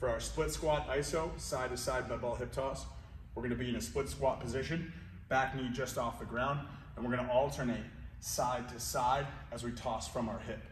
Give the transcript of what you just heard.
For our split squat iso, side to side med ball hip toss, we're gonna be in a split squat position, back knee just off the ground, and we're gonna alternate side to side as we toss from our hip.